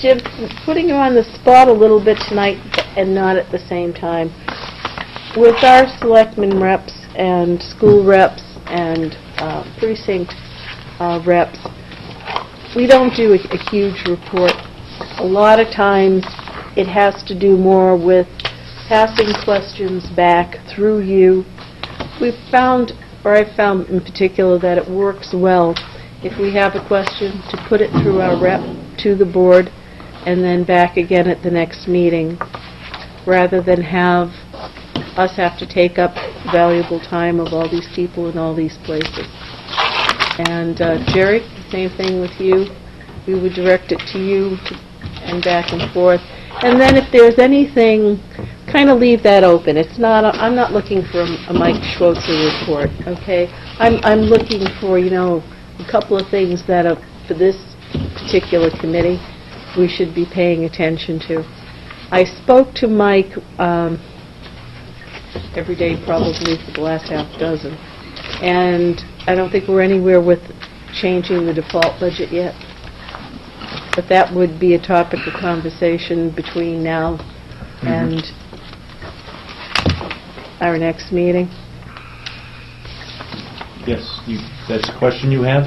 Jim, putting you on the spot a little bit tonight and not at the same time. With our selectmen reps and school reps and uh, precinct uh, reps, we don't do a a huge report. A lot of times, it has to do more with passing questions back through you. We've found, or I've found in particular, that it works well if we have a question, to put it through our rep to the board, and then back again at the next meeting, rather than have us have to take up valuable time of all these people in all these places. And uh, Jerry, same thing with you. We would direct it to you and back and forth. And then if there's anything, kind of leave that open. It's not, a- I'm not looking for a Mike Schwartzer report, okay? I'm, I'm looking for, you know, a couple of things that are, for this particular committee, we should be paying attention to. I spoke to Mike um, every day probably for the last half dozen, and I don't think we're anywhere with changing the default budget yet. But that would be a topic of conversation between now and our next meeting. Yes, you, that's a question you have?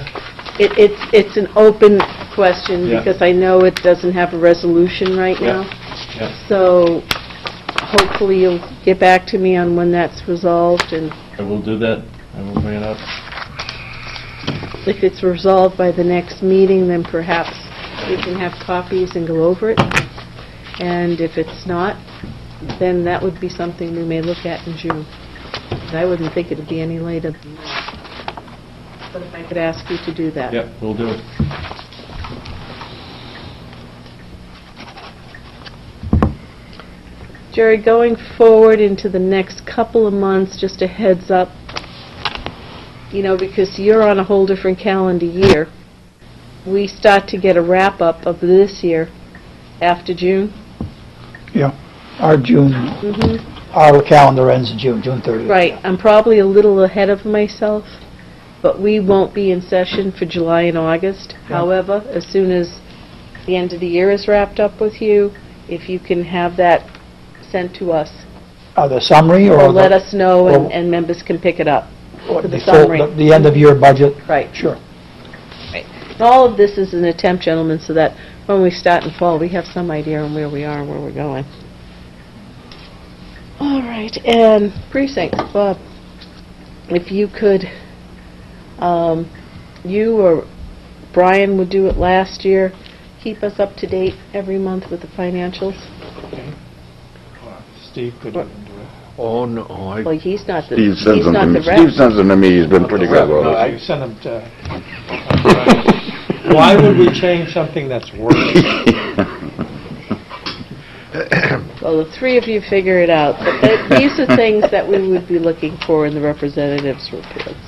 It, it's, it's an open question Yeah. because I know it doesn't have a resolution right now. Yeah. So hopefully you'll get back to me on when that's resolved and I will do that. I will bring it up. if it's resolved by the next meeting, then perhaps we can have copies and go over it. And if it's not, then that would be something we may look at in June. But I wouldn't think it'd be any later than that. But if I could ask you to do that. Yep, we'll do it. Jerry, going forward into the next couple of months, just a heads up, you know, because you're on a whole different calendar year, we start to get a wrap-up of this year after June. Yeah, our June, Mm-hmm. our calendar ends in June, June 30th. Right, I'm probably a little ahead of myself, but we won't be in session for July and August. Yeah. However, as soon as the end of the year is wrapped up with you, if you can have that sent to us, Uh, The summary or? or the- let us know or- and and members can pick it up. or for the full- summary. the- The end of year budget? Right. Sure. All of this is an attempt, gentlemen, so that when we start in fall, we have some idea on where we are and where we're going. All right, and precincts, Bob, if you could, um, you or Brian would do it last year, keep us up to date every month with the financials. Steve could What? even do it. Oh, no, I, Well, he's not the, Steve he's sends them not to the me. rep. Steve sends them to me, he's been pretty good No, with I it. sent them to... Why would we change something that's working? Well, the three of you figure it out, but that- these are things that we would be looking for in the representatives' reports.